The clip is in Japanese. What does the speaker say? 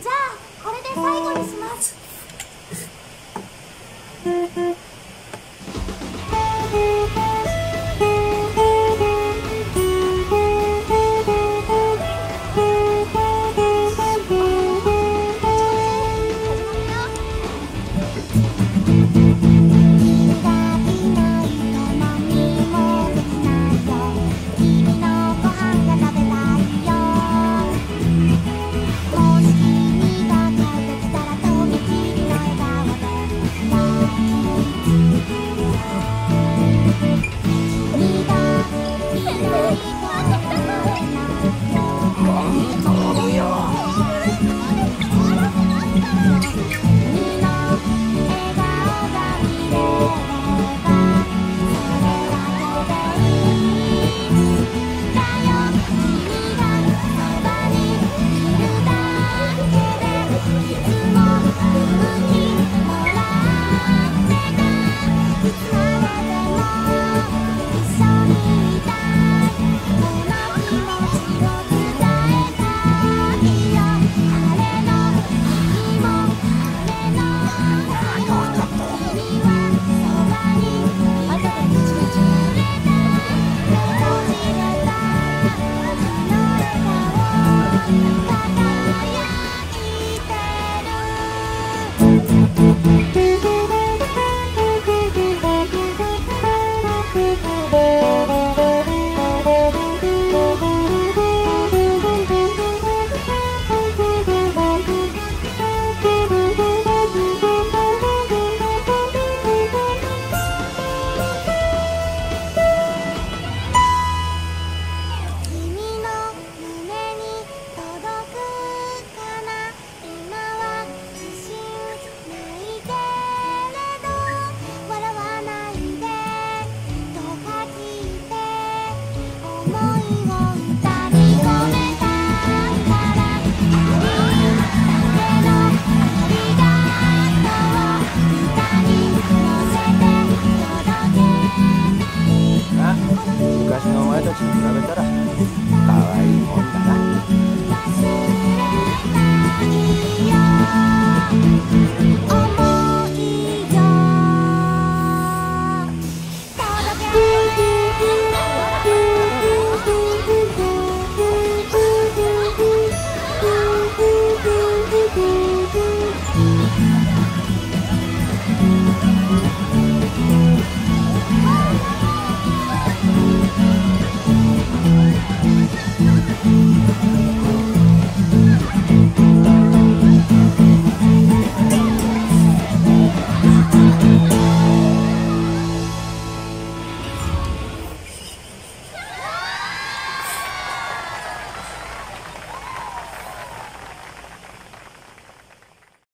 じゃあこれで最後にします。La ventana.